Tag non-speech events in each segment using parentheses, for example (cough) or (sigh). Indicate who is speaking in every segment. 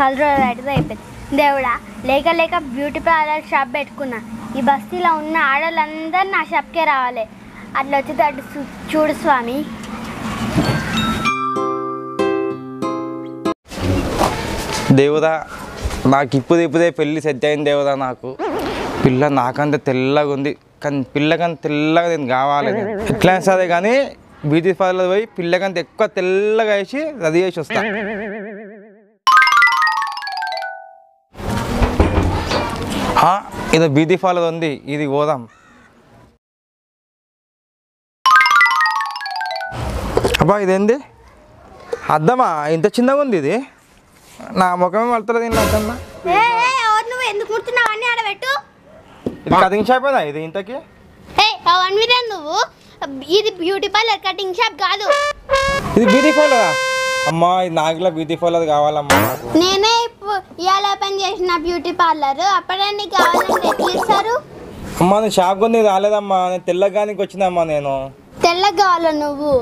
Speaker 1: Masala role అయిపోయింది. దేవుడా లేక లేక బ్యూటీ పార్లర్ షాప్ పెట్టుకున్నా. ఈ బస్తీలో ఉన్న ఆడవాళ్ళందరూ నా షాప్కే రావాలి. అట్లా వచ్చి అటు చూ- చూడు స్వామి.
Speaker 2: దేవుదా నాకు ఇప్పుడు ఇప్పుడే పెళ్ళి సెట్ అయింది దేవుదా నాకు. పిల్ల నాకంత తెల్లగా ఉంది. కానీ పిల్లకంత తెల్లగా నేను కావాలి ఎట్లా సరే కానీ బ్యూటీ పార్లర్ పోయి పిల్లకంత ఎక్కువ తెల్లగా వేసి రెడీ చేసి వస్తాను ఆ, ఇది బ్యూటీ పార్లర్ ఉంది ఇది పోదాం అబ్బా ఇదేంది? అద్దమా? ఇంత చిన్నగా ఉంది ఇది? నా ముఖమే పడుతుంది దీనిలో అద్దమ్మా
Speaker 1: నువ్వు? ఎందుకు ముడుతున్నావు? అన్నీ ఆడబెట్టు
Speaker 2: ఇది కటింగ్ షాప్ ఇది ఇంతకి?
Speaker 1: అవన్నీ నువ్వు? ఇది బ్యూటీ పార్లర్ కటింగ్ షాప్ కాదు.
Speaker 2: ఇది బ్యూటీ పార్లరా అమ్మా ఇది నాకులా బ్యూటీ పార్లర్ కావాలమ్మా.
Speaker 1: నేనే ఇవాళ ఓపెన్ చేసిన బ్యూటీ పార్లర్. అప్పుడే నీకు కావాలంటే ఎట్లా ఇస్తారు?
Speaker 2: అమ్మా నేను షాప్ కొని రాలేదమ్మా. నేను తెల్లగానికి వచ్చినమ్మా నేను.
Speaker 1: తెల్లగా కావాలా నువ్వు?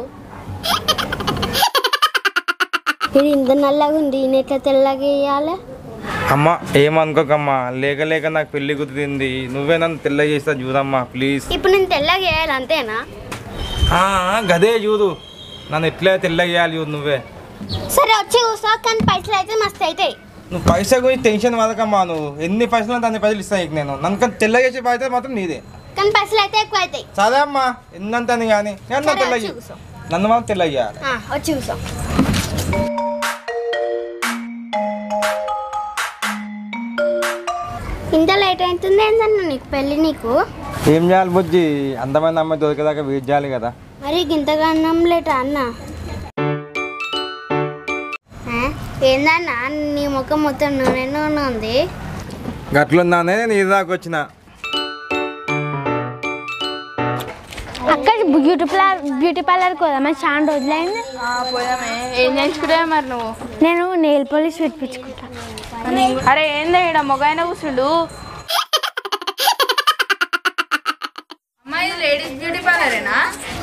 Speaker 1: ఇది ఇంత నల్లగా ఉంది. ఈయన ఎట్లా తెల్లగా వేయాలి
Speaker 2: అమ్మా ఏమనుకోకమ్మా లేక లేక నాకు పెళ్ళి కుదిరింది. నువ్వే నన్ను తెల్ల చేస్తా చూడమ్మా ప్లీజ్
Speaker 1: ఇప్పుడు నేను తెల్లగా వేయాలి అంతేనా?
Speaker 2: ఆ, గదే చూడు. నన్ను ఎట్లా తెల్ల చేయాలి చూడు నువ్వే.
Speaker 1: సరే వచ్చి కూర్చో. కానీ పైసలు అయితే మస్తు అవుతాయి.
Speaker 2: నువ్వు పైసా గురించి టెన్షన్ పడకమ్మా నువ్వు. ఎన్ని పైసలు అంటే అన్ని పైసలు ఇస్తాను నీకు నేను. నన్ను తెల్ల చేసే బాధ్యత మాత్రం నీదే.
Speaker 1: కానీ పైసలు అయితే ఎక్కువ అవుతాయి
Speaker 2: సరే అమ్మా ఎన్నంతని కానీ. నన్ను తెల్ల. నన్ను మాత్రం తెల్ల చేయాలి
Speaker 1: వచ్చి కూర్చో. ఇంత లేట్ అవుతుంది ఏంటన్నా నీకు పెళ్ళి నీకు?
Speaker 2: ఏం చేయాలి బుజ్జి? అందమైన అమ్మాయి దొరికేదాకా వెయిట్ చేయాలి కదా.
Speaker 1: మరి ఇంతగా అన్నం లేట అన్న? ఏందన్నా? నీ ముఖం మొత్తం నూనె నూనె ఉంది.
Speaker 2: గట్లున్నానే నేను ఇది దాకా వచ్చిన.
Speaker 1: అక్కడ బ్యూటీ పార్లర్ బ్యూటీ పార్లర్కి పోదామా? చాలా రోజులైంది.
Speaker 3: పోయామే ఏం చేయించుకుంటావే మరి నువ్వు?
Speaker 1: నేను నెయిల్ పాలిష్ పెట్టించుకుంటా
Speaker 3: అరే ఏందా ఈడ మొగైన కూర్చుండు అమ్మా ఇది లేడీస్ బ్యూటీ పార్లరేనా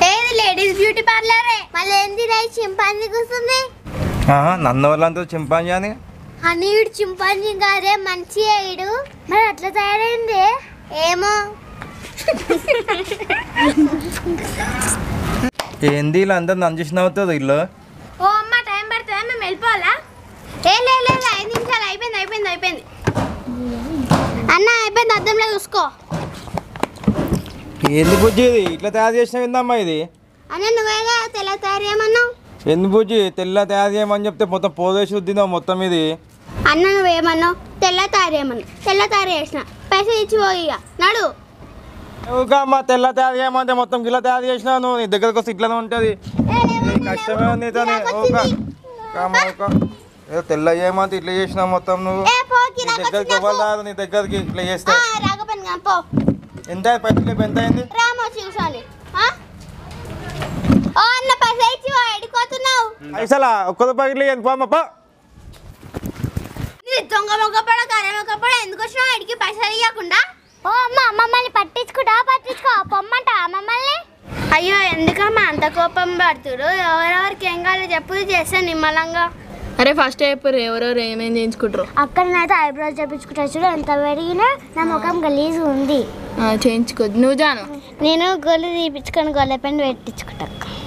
Speaker 1: ఏది లేడీస్ బ్యూటీ పార్లరే మళ్ళీ ఏంది రై చింపాంజీ కూర్చుంది
Speaker 2: ఆహా, నన్ను వాళ్ళంతా చింపాంజీ అని
Speaker 1: అని ఈడు చింపాంజీ కాదే మంచి ఈడు మరి అట్లా తయారైంది? ఏమో.
Speaker 2: ఏంది ఇలా అందరు నన్ను చూసిన అవుతుంది ఇల్లు
Speaker 1: ఓ అమ్మ టైం పడుతుందా? మేము వెళ్ళిపోవాలా? ఏ లే లే, లే, ఐదు నిమిషాలు అయిపోయింది అయిపోయింది అయిపోయింది. అన్న అయిపోయింది అద్దంలో చూసుకో.
Speaker 2: ఏంది బుజ్జి ఇది? ఇట్లా తయారు చేసిన ఏందమ్మా ఇది?
Speaker 1: అన్న నువ్వేగా తెల్ల తయారు చేయమన్నావు?
Speaker 2: ఎందు బుజ్జి? తెల్ల తయారు చేయమని చెప్తే మొత్తం పోదేసి వద్దినావు మొత్తం ఇది.
Speaker 1: అన్న నువ్వేమన్నావు? తెల్ల తయారు చేయమన్నావు తెల్ల తయారు చేసిన. పైసలు ఇచ్చి పోయి నడు.
Speaker 2: ఇంకా తెల్ల తయారు చేయమంటే మొత్తం గిల్ల తయారు చేసినావు నువ్వు. నీ దగ్గరకు వస్తే ఇట్లానే ఉంటుంది. కష్టమే ఉంది ఏదో తెల్ల చేయమంటే ఇట్లా చేసినావు మొత్తం నువ్వు. నీ దగ్గరికి రాదు నీ దగ్గరికి ఇట్లా చేస్తే.
Speaker 1: రాకపోయినా పో.
Speaker 2: ఎంత? పైసలు ఎంత అయింది
Speaker 1: రామో చూసాలి ఓ అన్న పైసలు ఇచ్చి పో, ఎడిపోతున్నావు
Speaker 2: పైసలా? ఒక్క రూపాయి
Speaker 1: దొంగ కర్ర ఎందుకు వచ్చినావు ఎడికి పైసలు ఇవ్వకుండా ఓ అమ్మ మమ్మల్ని పట్టించుకుంటా పట్టించుకో మమ్మల్ని? అయ్యో ఎందుకమ్మా అంత కోపం పడుతురు ఎవరెవరికి ఏం కావాలి చెప్పు చేస్తే నిమ్మలంగా.
Speaker 3: అరే ఫస్ట్ చెప్పరు ఎవరెవరు ఏమేం చేయించుకుంటారు.
Speaker 1: అక్కడనైతే ఐబ్రోస్ చేపించుకుంటా చూడు ఎంత పెరిగినా నా ముఖం గలీజ్ ఉంది.
Speaker 3: చేయించుకో. నువ్వు జాను?
Speaker 1: నేను గొల్లు తీపించుకొని గొల్ల పెన్ పెట్టించుకుంటా.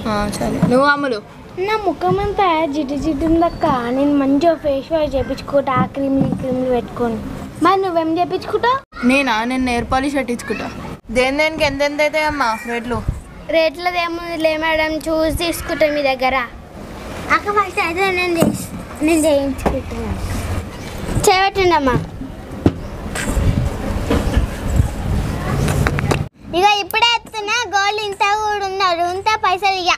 Speaker 3: ఆ, సరే. నువ్వు అమ్ములు?
Speaker 1: నా ముఖం అంతా జిడ్డు జిడ్డు ఉందక్క నేను మంచిగా ఫేస్ వాష్ చేపించుకుంటా ఆ క్రీమ్లు ఈ క్రీమ్లు పెట్టుకొని. మరి నువ్వేం చేపించుకుంటావు
Speaker 3: నేనా? నేను నేర్ పాలిష్ పెట్టించుకుంటా. దేని దేనికి ఎంత ఎంత అవుతాయి అమ్మా రేట్లు?
Speaker 1: రేట్లది ఏముంది లే మేడం చూసి తీసుకుంటా మీ దగ్గర. అక్క ఫస్ట్ అయితే నేను చేసి నేను చేయించుకుంటున్నాను చేయబెట్టండి అమ్మా ఇక ఇప్పుడే ఎత్తున్నా గోల్డ్ ఇంత కూడా ఉన్నారు ఇంత పైసలు ఇక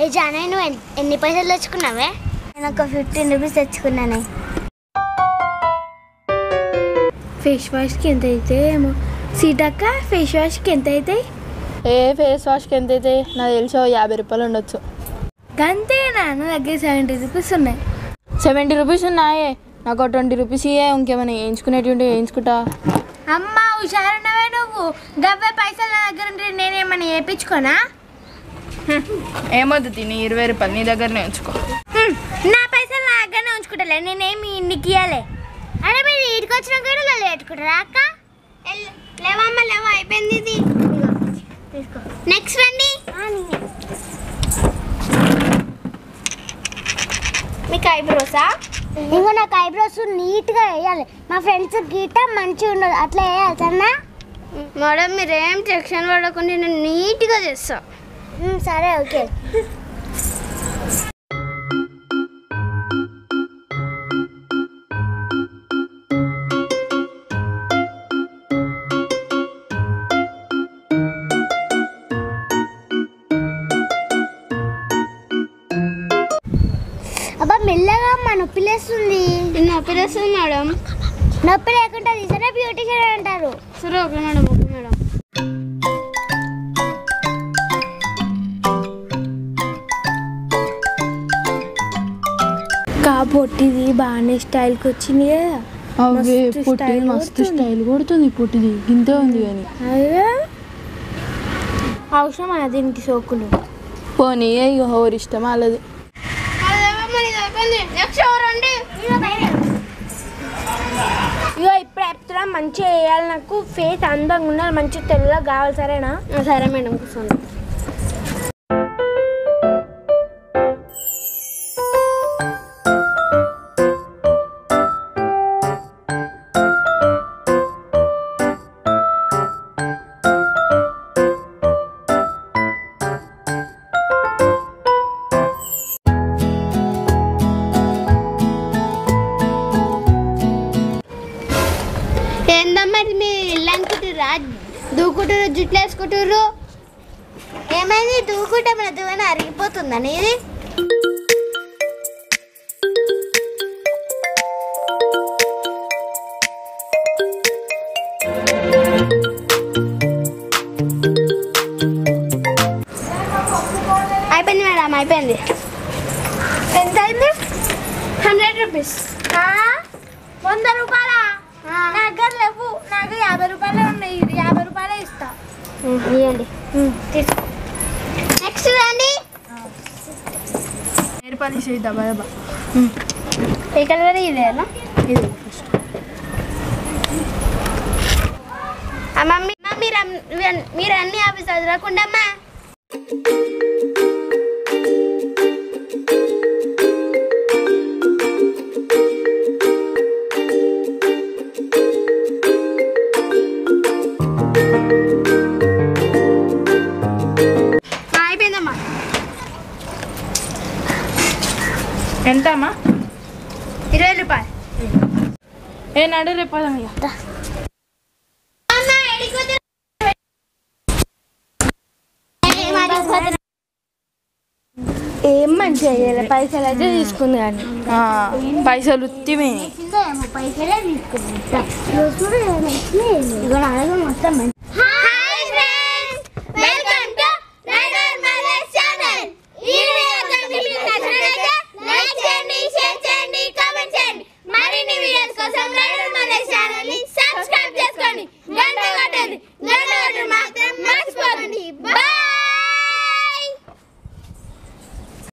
Speaker 1: ఏ జానే నువ్వు ఎన్- ఎన్ని పైసలు తెచ్చుకున్నావే? నేను ఒక ఫిఫ్టీన్ రూపీస్ తెచ్చుకున్నానే. ఫేస్ వాష్కి ఎంత అయితే ఏమో. సీటక్క ఫేస్ వాష్కి ఎంత అవుతాయి
Speaker 3: ఏ ఫేస్ వాష్కి ఎంత అవుతాయి నాకు తెలిసి ఓ యాభై రూపాయలు ఉండొచ్చు.
Speaker 1: అంతేనా నా దగ్గర సెవెంటీ రూపీస్ ఉన్నాయి.
Speaker 3: సెవెంటీ రూపీస్ ఉన్నాయే. నాకు ట్వంటీ రూపీస్ ఇయ్యే ఇంకేమైనా వేయించుకునేటివి ఉంటే వేయించుకుంటా.
Speaker 1: అమ్మ హుషారున్నవే నువ్వు. గవ్వే పైసలు నా దగ్గర ఉంటే నేనేమన్నా చేయించుకోనా (laughs)
Speaker 3: ఏమొద్దు తిని ఇరవై రూపాయలు నీ దగ్గరనే ఉంచుకో.
Speaker 1: నా పైసలు నా దగ్గరనే ఉంచుకుంటలే నేనేమి ఇంటికి ఇవ్వలే అరే మీరు ఇంటికి వచ్చినాక కూడా లొల్లి పెట్టుకుంటారా అక్క? లేవమ్మ లేవ అయిపోయింది ఇది. తీసుకో. నెక్స్ట్ రండి. మీకు ఐబ్రోసా?
Speaker 4: ఇంకో నాకు ఐబ్రోస్ నీట్గా వేయాలి. మా ఫ్రెండ్స్ గీట మంచిగా ఉండదు అట్లా వేయాలి సన్నా
Speaker 1: మేడం మీరేం టెన్షన్ పడకుండా నేను నీట్గా చేస్తా.
Speaker 4: ఉమ్, సరే ఓకే. అబ్బా మెల్లగా మా నొప్పి లేస్తుంది.
Speaker 1: నొప్పి తెస్తుంది మేడం.
Speaker 4: నొప్పి లేకుండా తీసనే బ్యూటిషియన్ అంటారు.
Speaker 1: సరే ఓకే మేడం.
Speaker 4: పొట్టిది బాగానే స్టైల్కి వచ్చింది కదా.
Speaker 3: అవే
Speaker 4: మస్తు.
Speaker 3: స్టైల్ కొడుతుంది. పొట్టిది. ఇంతే ఉంది కానీ.
Speaker 4: అదే అవసరం అన్న దీనికి సోకులు?
Speaker 3: పోనీ ఇక ఎవరి ఇష్టం వాళ్ళది.
Speaker 4: ఇగో ఇప్పుడు చెప్తున్నా మంచిగా వేయాలి నాకు. ఫేస్ అందంగా ఉండాలి మంచిగా తెల్లగా కావాలి సరేనా?
Speaker 1: సరే మేడం కూర్చోండి. దూకుంటారు జుట్లు వేసుకుంటారు ఏమైంది? దూకుంటే మన దువ్వన అరిగిపోతుందని ఇది అయిపోయింది మేడం అయిపోయింది. ఎంత అయింది? Hundred rupees. ఇవ్వండి నెక్స్ట్ రండి ఏ కలర్ ఇదేనా
Speaker 3: ఇది
Speaker 1: మీరు మీరు అన్ని అవి చదవకుండా అమ్మా.
Speaker 3: ఎంత అమ్మా
Speaker 1: ఇరవై రూపాయలు.
Speaker 3: ఏ నడు రేపు.
Speaker 1: ఏ, మరి
Speaker 4: ఏం మంచిగా చేయాలి? పైసలు అయితే తీసుకుంది కానీ.
Speaker 3: ఆ, పైసలు ఉత్తిమే.
Speaker 4: పైసలే తీసుకుంది